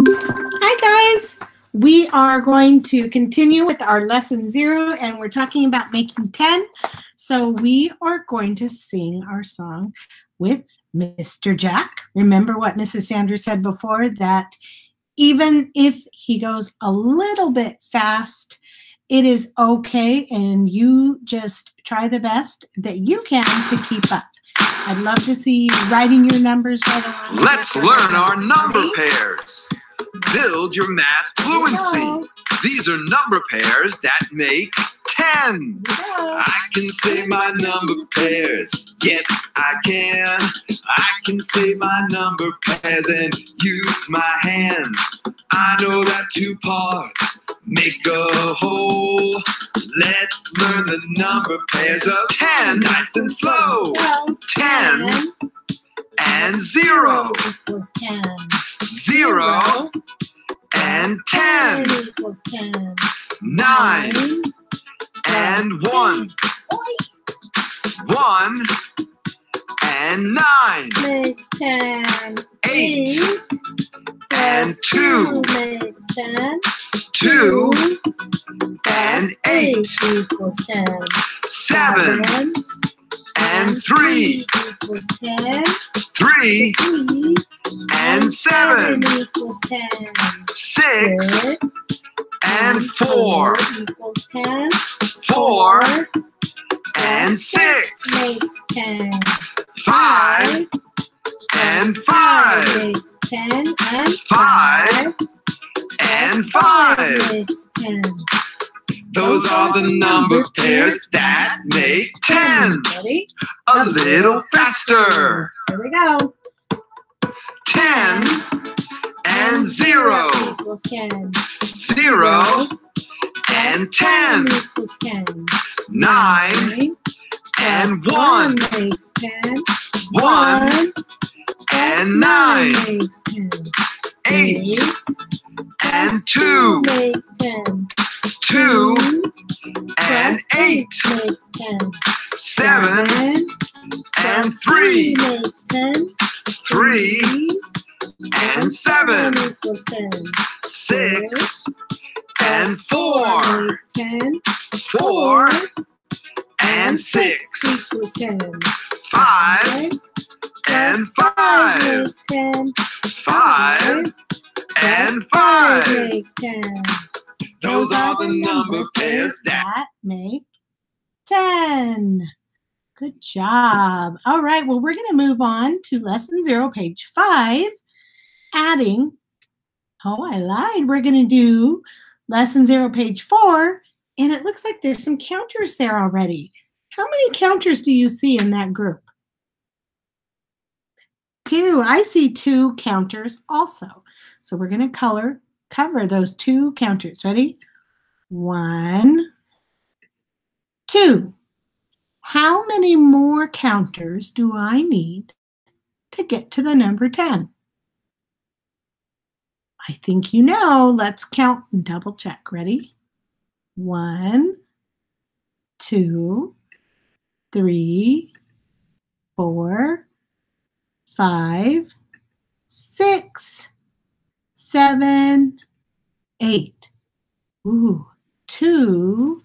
Hi, guys. We are going to continue with our lesson zero, and we're talking about making 10. So we are going to sing our song with Mr. Jack. Remember what Mrs. Sanders said before that even if he goes a little bit fast, it is okay, and you just try the best that you can to keep up. I'd love to see you writing your numbers right along. Let's learn our number pairs. Build your math fluency. These are number pairs that make 10. Here. I can say my number pairs. Yes, I can. I can say my number pairs and use my hands. I know that two parts make a whole. Let's learn the number pairs of 10. Nice and slow. Go. 10 and 0. equals 10. 0 and 10. equals 10. 9 and 1. 1 and 9. makes 10. 8 and 2. makes 10. 2 and 8. equals 10. 7 and 3. equals 10. 3 3 and 7. equals 10. 6 and 4. equals 10. 4 and 6. makes 10. 5 and 5. makes 10. And 5 and 5. 10. Those are the number pairs that make 10. Ready? A little faster. Here we go. 10 and 0. equals 10. 0 and 10. equals 10. 9 and plus 1. makes 10. 1 and 9. 10. 8 and 2. make 10. 2 and plus 8. make 10. 7 and 3. make 10. 3 and 7. equals 10. 6 and 4. 10. 4 and 6. equals 10. 5 and 5. make 10. 5 and 5. make 10. Those are the number pairs that. that make 10. Good job. All right, well, we're going to move on to lesson zero, page five, adding. Oh, I lied. We're going to do lesson zero, page four, and it looks like there's some counters there already. How many counters do you see in that group? Two. I see two counters also. So we're going to color cover those two counters. Ready? One, two. How many more counters do I need to get to the number 10? I think you know. Let's count and double check. Ready? One, two, three, four, five, six, seven, eight. Ooh, two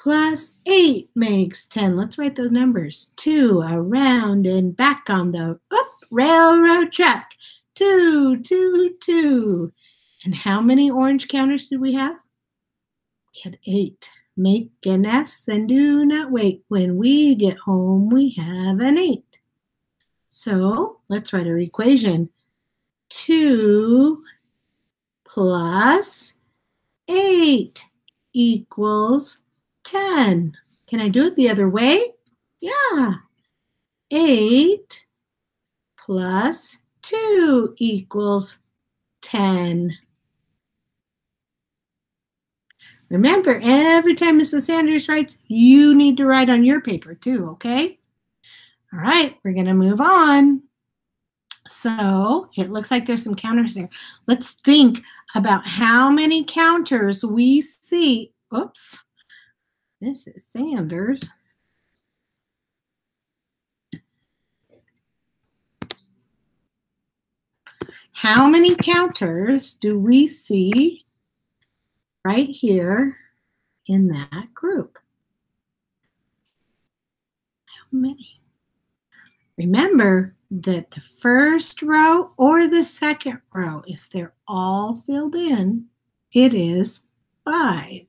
plus eight makes 10. Let's write those numbers. Two around and back on the oop, railroad track. Two, two, two. And how many orange counters did we have? We had eight. Make an S and do not wait. When we get home, we have an eight. So let's write our equation. Two plus 8 equals 10. Can I do it the other way? Yeah. 8 plus 2 equals 10. Remember, every time Mrs. Sanders writes, you need to write on your paper too, okay? All right, we're going to move on. So it looks like there's some counters there. Let's think about how many counters we see. Oops, Mrs. Sanders. how many counters do we see right here in that group? How many? Remember that the first row or the second row, if they're all filled in, it is five.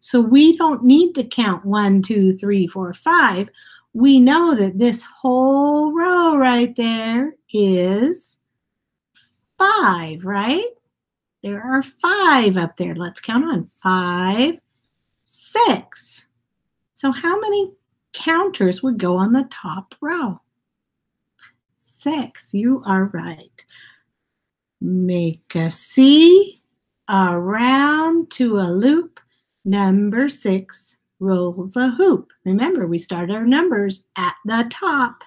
So we don't need to count one, two, three, four, five. We know that this whole row right there is five, right? There are five up there. Let's count on five, six. So how many counters would go on the top row? Six, you are right. Make a C around to a loop Number six, rolls a hoop. Remember, we start our numbers at the top.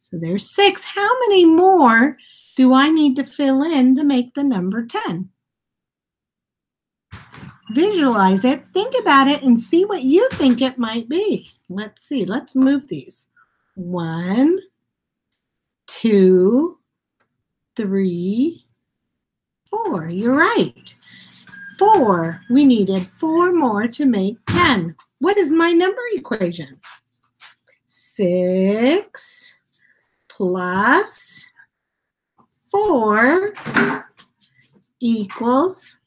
So there's six. How many more do I need to fill in to make the number 10? Visualize it, think about it, and see what you think it might be. Let's see. Let's move these. One, two, three, four. You're right four. We needed four more to make 10. What is my number equation? Six plus four equals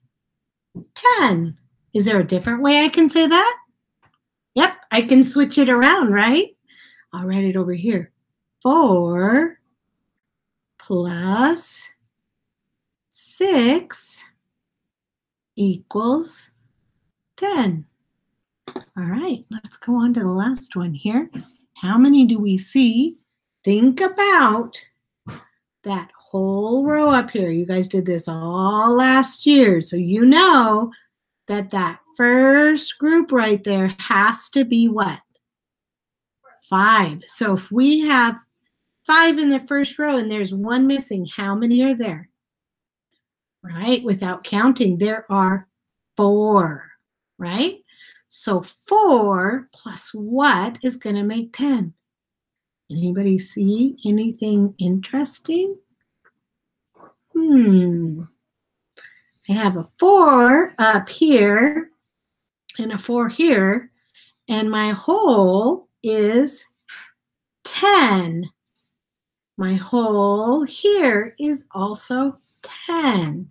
10. Is there a different way I can say that? Yep, I can switch it around, right? I'll write it over here. 4 plus 6 equals 10. All right, let's go on to the last one here. How many do we see? Think about that whole row up here. You guys did this all last year, so you know that that first group right there has to be what? Five. So if we have five in the first row and there's one missing, how many are there? right? Without counting, there are four, right? So four plus what is going to make 10? Anybody see anything interesting? Hmm. I have a four up here and a four here, and my whole is 10. My whole here is also 10.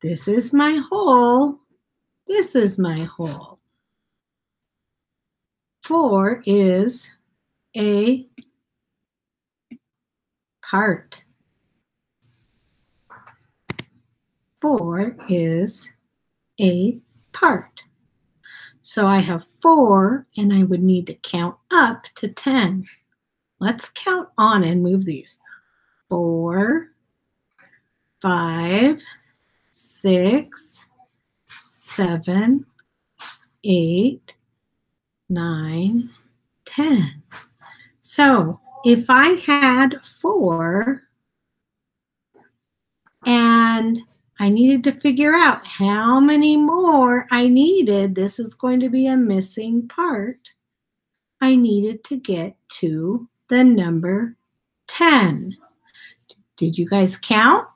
This is my whole. This is my whole. Four is a part. Four is a part. So I have four and I would need to count up to 10. Let's count on and move these. Four, five, six, seven, eight, nine, ten. So if I had four and I needed to figure out how many more I needed, this is going to be a missing part. I needed to get to the number 10. Did you guys count?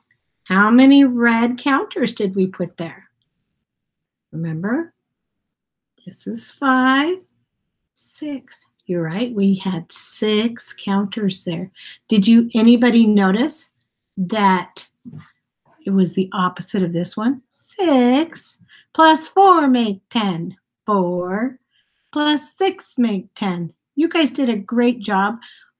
How many red counters did we put there? Remember? This is five, six. You're right. We had six counters there. Did you anybody notice that it was the opposite of this one? Six plus four make 10. Four plus six make 10. You guys did a great job.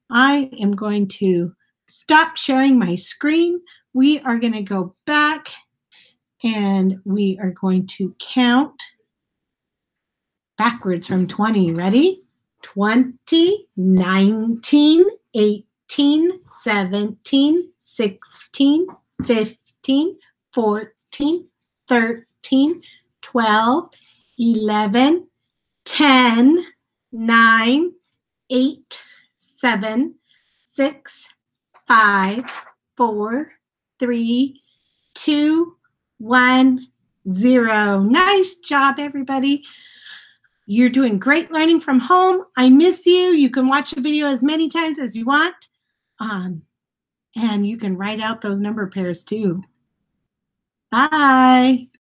I am going to stop sharing my screen we are going to go back and we are going to count backwards from 20. Ready? 20, 19, 18, 17, 16, 15, 14, 13, 12, 11, 10, 9, 8, 7, 6, 5, 4, three, two, one, zero. Nice job, everybody. You're doing great learning from home. I miss you. You can watch the video as many times as you want. Um, And you can write out those number pairs too. Bye.